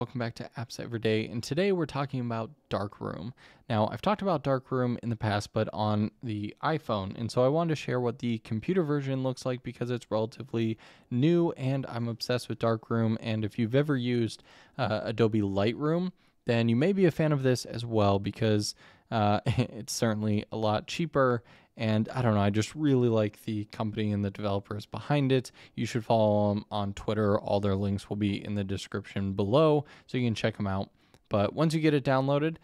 Welcome back to Apps Everyday, and today we're talking about Darkroom. Now, I've talked about Darkroom in the past, but on the iPhone, and so I wanted to share what the computer version looks like because it's relatively new, and I'm obsessed with Darkroom. And if you've ever used uh, Adobe Lightroom, then you may be a fan of this as well because uh, it's certainly a lot cheaper and I don't know, I just really like the company and the developers behind it. You should follow them on Twitter. All their links will be in the description below, so you can check them out. But once you get it downloaded,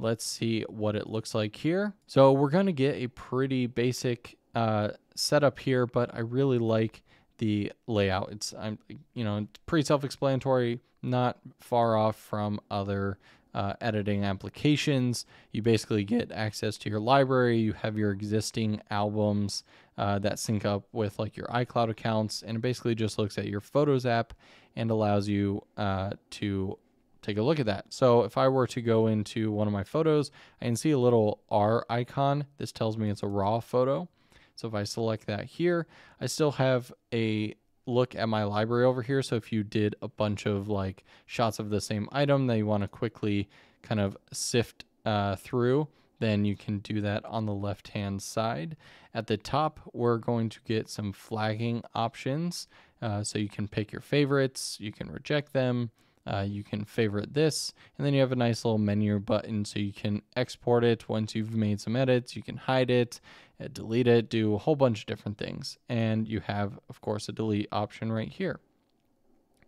let's see what it looks like here. So we're going to get a pretty basic uh, setup here, but I really like the layout. It's I'm you know pretty self-explanatory, not far off from other uh, editing applications. You basically get access to your library. You have your existing albums uh, that sync up with like your iCloud accounts, and it basically just looks at your Photos app and allows you uh, to take a look at that. So if I were to go into one of my photos, I can see a little R icon. This tells me it's a raw photo. So if I select that here, I still have a look at my library over here. So if you did a bunch of like shots of the same item that you want to quickly kind of sift uh, through, then you can do that on the left hand side. At the top, we're going to get some flagging options. Uh, so you can pick your favorites, you can reject them, uh, you can favorite this, and then you have a nice little menu button so you can export it once you've made some edits. You can hide it, uh, delete it, do a whole bunch of different things. And you have, of course, a delete option right here.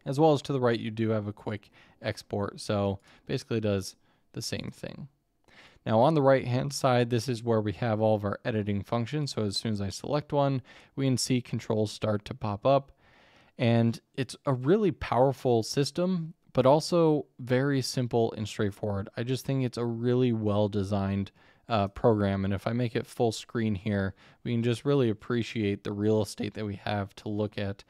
As well as to the right, you do have a quick export. So basically does the same thing. Now on the right hand side, this is where we have all of our editing functions. So as soon as I select one, we can see controls start to pop up. And it's a really powerful system but also very simple and straightforward. I just think it's a really well designed uh, program. And if I make it full screen here, we can just really appreciate the real estate that we have to look at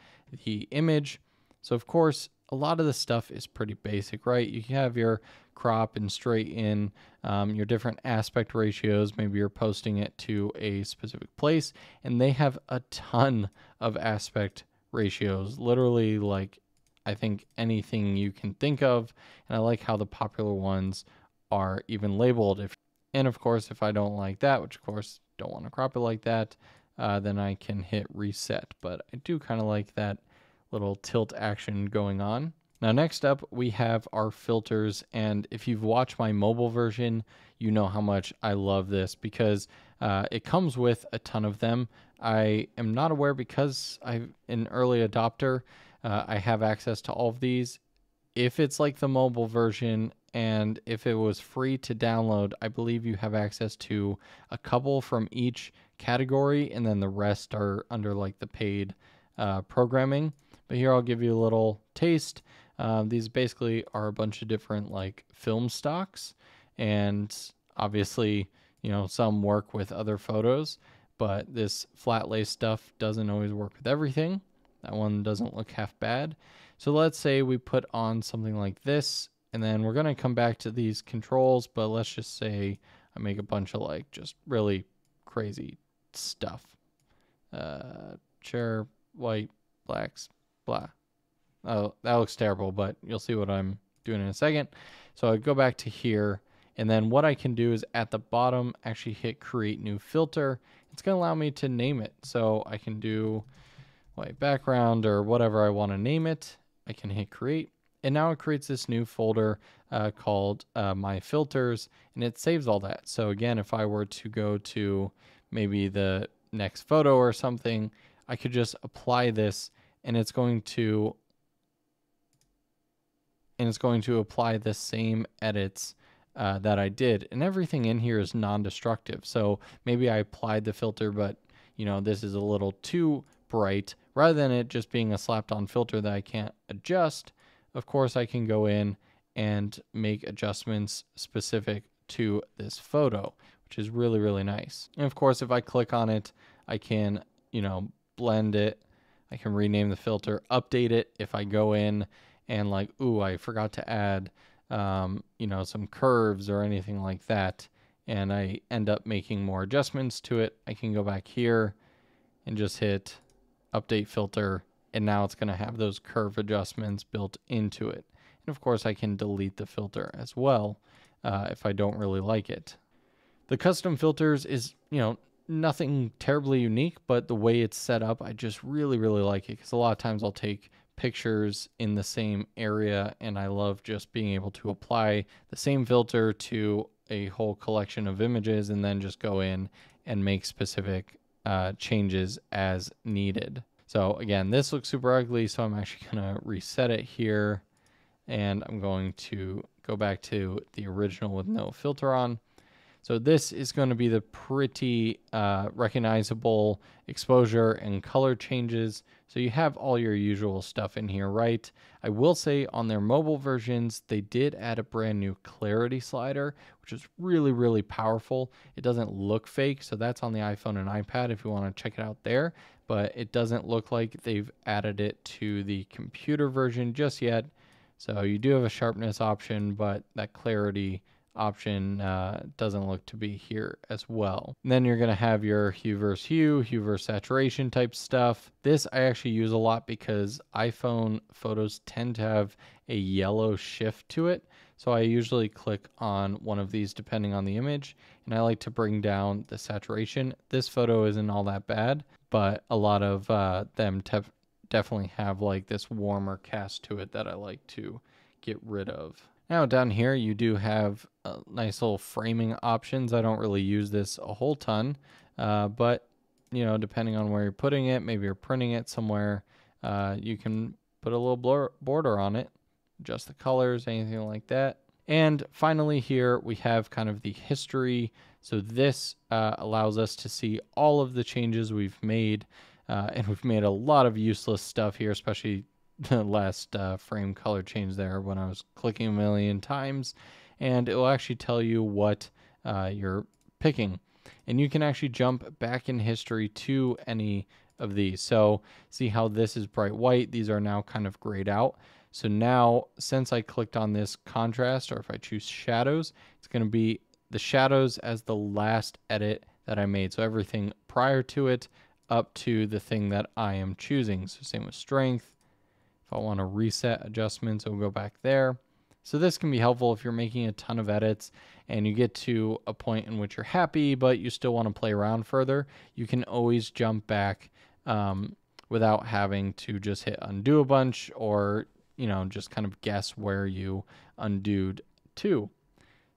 the image. So, of course, a lot of the stuff is pretty basic, right? You have your crop and straight in, um, your different aspect ratios. Maybe you're posting it to a specific place, and they have a ton of aspect ratios, literally like I think anything you can think of, and I like how the popular ones are even labeled. If and of course, if I don't like that, which of course don't want to crop it like that, uh, then I can hit reset. But I do kind of like that little tilt action going on. Now, next up, we have our filters. And if you've watched my mobile version, you know how much I love this because uh, it comes with a ton of them. I am not aware because I'm an early adopter uh, I have access to all of these. If it's like the mobile version and if it was free to download, I believe you have access to a couple from each category, and then the rest are under like the paid uh, programming. But here I'll give you a little taste. Uh, these basically are a bunch of different like film stocks, and obviously, you know, some work with other photos, but this flat lay stuff doesn't always work with everything. That one doesn't look half bad. So let's say we put on something like this, and then we're going to come back to these controls, but let's just say I make a bunch of like just really crazy stuff. Uh, chair, white, blacks, blah. Oh, that looks terrible, but you'll see what I'm doing in a second. So I go back to here, and then what I can do is at the bottom actually hit create new filter. It's going to allow me to name it. So I can do white background or whatever I want to name it. I can hit create. And now it creates this new folder uh, called uh, my filters and it saves all that. So again, if I were to go to maybe the next photo or something, I could just apply this and it's going to and it's going to apply the same edits uh, that I did. And everything in here is non-destructive. So maybe I applied the filter, but you know, this is a little too bright rather than it just being a slapped on filter that I can't adjust. Of course, I can go in and make adjustments specific to this photo, which is really, really nice. And of course, if I click on it, I can, you know, blend it. I can rename the filter, update it if I go in and like, ooh, I forgot to add, um, you know, some curves or anything like that. And I end up making more adjustments to it. I can go back here and just hit update filter, and now it's going to have those curve adjustments built into it. And of course, I can delete the filter as well uh, if I don't really like it. The custom filters is, you know, nothing terribly unique, but the way it's set up, I just really, really like it because a lot of times I'll take pictures in the same area and I love just being able to apply the same filter to a whole collection of images and then just go in and make specific uh, changes as needed. So again, this looks super ugly, so I'm actually going to reset it here and I'm going to go back to the original with no filter on. So this is going to be the pretty uh, recognizable exposure and color changes. So you have all your usual stuff in here, right? I will say on their mobile versions, they did add a brand new clarity slider, which is really, really powerful. It doesn't look fake, so that's on the iPhone and iPad if you want to check it out there, but it doesn't look like they've added it to the computer version just yet. So you do have a sharpness option, but that clarity option uh, doesn't look to be here as well. And then you're going to have your hue versus hue, hue versus saturation type stuff. This I actually use a lot because iPhone photos tend to have a yellow shift to it. So I usually click on one of these depending on the image and I like to bring down the saturation. This photo isn't all that bad, but a lot of uh, them definitely have like this warmer cast to it that I like to get rid of. Now down here you do have uh, nice little framing options. I don't really use this a whole ton, uh, but you know, depending on where you're putting it, maybe you're printing it somewhere, uh, you can put a little border on it, adjust the colors, anything like that. And finally here we have kind of the history. So this uh, allows us to see all of the changes we've made. Uh, and we've made a lot of useless stuff here, especially the last uh, frame color change there when I was clicking a million times, and it will actually tell you what uh, you're picking. And you can actually jump back in history to any of these. So see how this is bright white. These are now kind of grayed out. So now, since I clicked on this contrast, or if I choose shadows, it's going to be the shadows as the last edit that I made. So everything prior to it up to the thing that I am choosing. So same with strength, if I want to reset adjustments, it'll go back there. So this can be helpful if you're making a ton of edits and you get to a point in which you're happy, but you still want to play around further. You can always jump back um, without having to just hit undo a bunch or, you know, just kind of guess where you undoed to.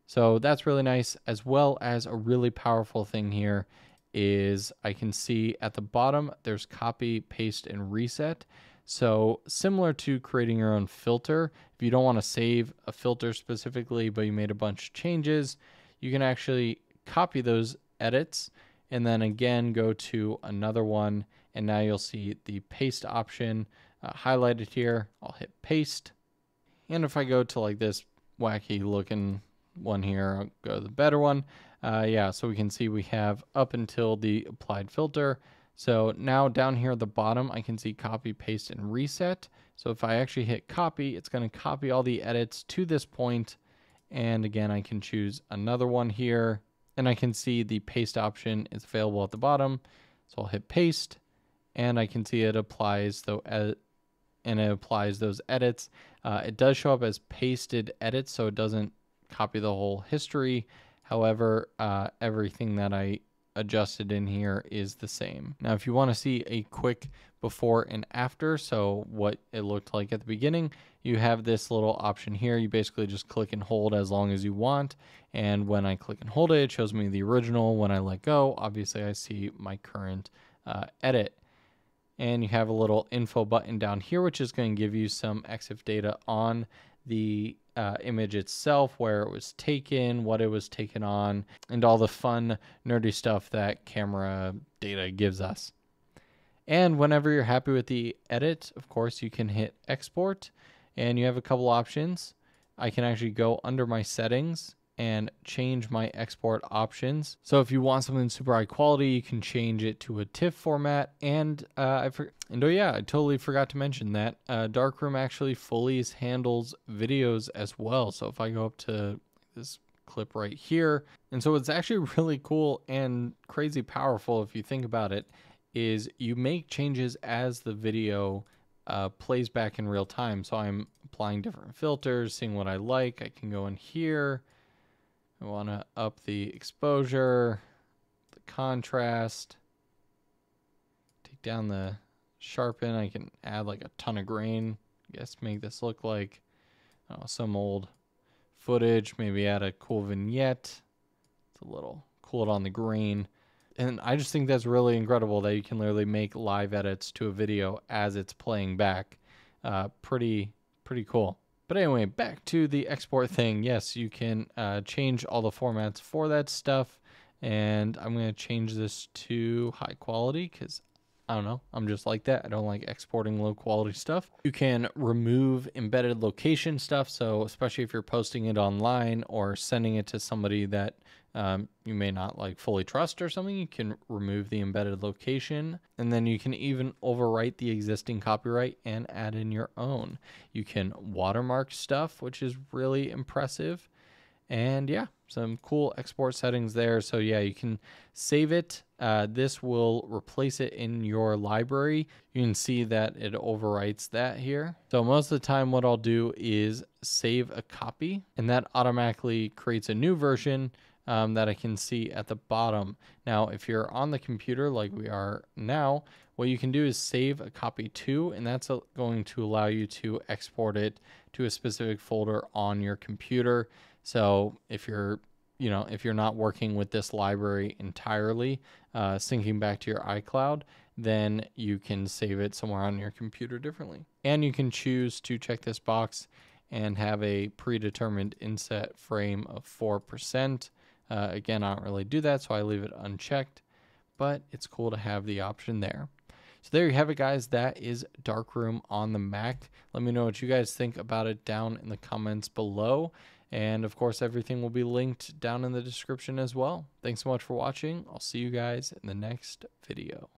So that's really nice, as well as a really powerful thing here is I can see at the bottom there's copy, paste, and reset. So similar to creating your own filter, if you don't want to save a filter specifically, but you made a bunch of changes, you can actually copy those edits and then again go to another one and now you'll see the paste option uh, highlighted here. I'll hit paste. And if I go to like this wacky looking one here, I'll go to the better one. Uh, yeah, so we can see we have up until the applied filter so now down here at the bottom, I can see copy, paste, and reset. So if I actually hit copy, it's going to copy all the edits to this point. And again, I can choose another one here and I can see the paste option is available at the bottom. So I'll hit paste and I can see it applies though and it applies those edits. Uh, it does show up as pasted edits, so it doesn't copy the whole history. However, uh, everything that I adjusted in here is the same. Now, if you want to see a quick before and after, so what it looked like at the beginning, you have this little option here. You basically just click and hold as long as you want. And when I click and hold it, it shows me the original. When I let go, obviously I see my current uh, edit. And you have a little info button down here, which is going to give you some EXIF data on the uh, image itself, where it was taken, what it was taken on, and all the fun, nerdy stuff that camera data gives us. And whenever you're happy with the edit, of course, you can hit export and you have a couple options. I can actually go under my settings and change my export options. So if you want something super high quality, you can change it to a TIFF format. And uh, I for- and oh yeah, I totally forgot to mention that uh, Darkroom actually fully handles videos as well. So if I go up to this clip right here, and so it's actually really cool and crazy powerful if you think about it, is you make changes as the video uh, plays back in real time. So I'm applying different filters, seeing what I like. I can go in here. I want to up the exposure, the contrast, take down the sharpen. I can add like a ton of grain. I guess make this look like some old footage. Maybe add a cool vignette. It's a little cool it on the grain. And I just think that's really incredible that you can literally make live edits to a video as it's playing back. Uh, pretty, pretty cool. But anyway, back to the export thing. Yes, you can uh, change all the formats for that stuff. And I'm going to change this to high quality because I don't know. I'm just like that. I don't like exporting low quality stuff. You can remove embedded location stuff. So, especially if you're posting it online or sending it to somebody that um, you may not like fully trust or something, you can remove the embedded location. And then you can even overwrite the existing copyright and add in your own. You can watermark stuff, which is really impressive. And yeah, some cool export settings there. So yeah, you can save it. Uh, this will replace it in your library. You can see that it overwrites that here. So most of the time what I'll do is save a copy and that automatically creates a new version um, that I can see at the bottom. Now, if you're on the computer like we are now, what you can do is save a copy to, and that's going to allow you to export it to a specific folder on your computer. So if you're you know if you're not working with this library entirely, uh, syncing back to your iCloud, then you can save it somewhere on your computer differently. And you can choose to check this box and have a predetermined inset frame of 4%. Uh, again, I don't really do that, so I leave it unchecked, but it's cool to have the option there. So there you have it, guys. That is Darkroom on the Mac. Let me know what you guys think about it down in the comments below. And of course, everything will be linked down in the description as well. Thanks so much for watching. I'll see you guys in the next video.